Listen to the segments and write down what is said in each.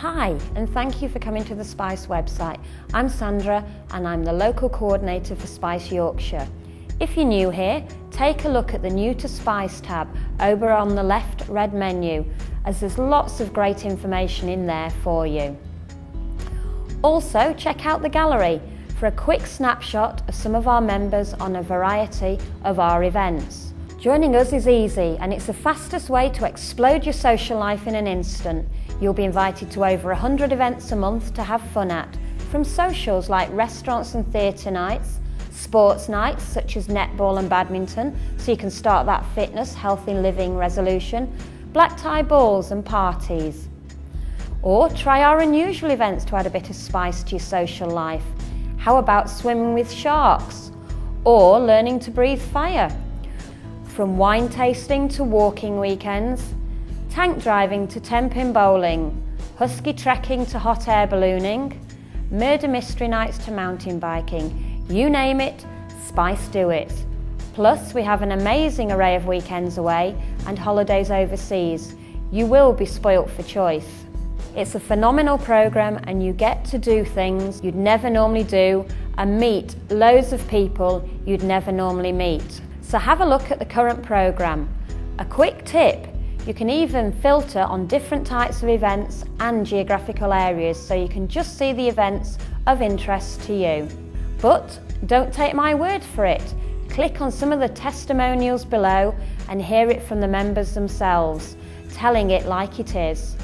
Hi, and thank you for coming to the Spice website. I'm Sandra, and I'm the local coordinator for Spice Yorkshire. If you're new here, take a look at the New to Spice tab over on the left red menu, as there's lots of great information in there for you. Also, check out the gallery for a quick snapshot of some of our members on a variety of our events. Joining us is easy and it's the fastest way to explode your social life in an instant. You'll be invited to over 100 events a month to have fun at, from socials like restaurants and theatre nights, sports nights such as netball and badminton, so you can start that fitness, healthy living resolution, black tie balls and parties. Or try our unusual events to add a bit of spice to your social life. How about swimming with sharks? Or learning to breathe fire? From wine tasting to walking weekends, tank driving to ten-pin bowling, husky trekking to hot air ballooning, murder mystery nights to mountain biking, you name it, Spice do it. Plus, we have an amazing array of weekends away and holidays overseas. You will be spoilt for choice. It's a phenomenal programme and you get to do things you'd never normally do and meet loads of people you'd never normally meet. So have a look at the current programme. A quick tip you can even filter on different types of events and geographical areas so you can just see the events of interest to you. But don't take my word for it. Click on some of the testimonials below and hear it from the members themselves, telling it like it is.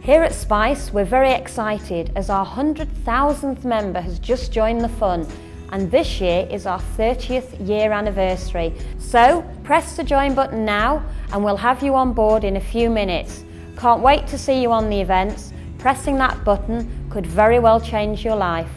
Here at Spice, we're very excited as our 100,000th member has just joined the fun and this year is our 30th year anniversary. So press the join button now and we'll have you on board in a few minutes. Can't wait to see you on the events. Pressing that button could very well change your life.